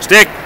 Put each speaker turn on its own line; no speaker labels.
Stick.